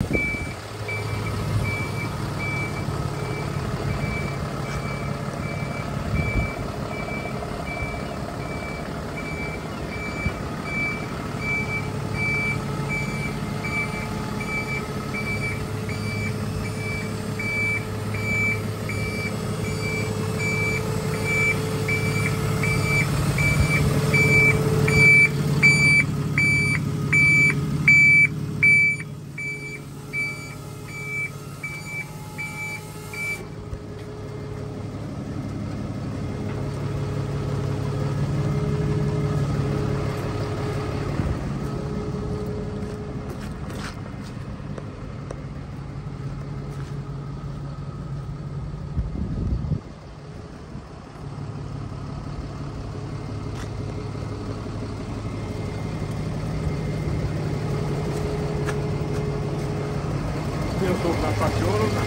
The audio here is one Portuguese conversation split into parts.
you. Sou na paciora ou não?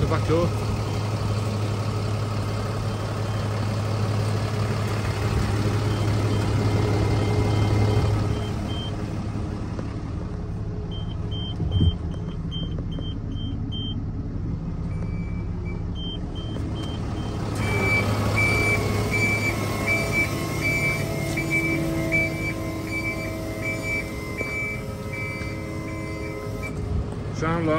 Não, Sound law.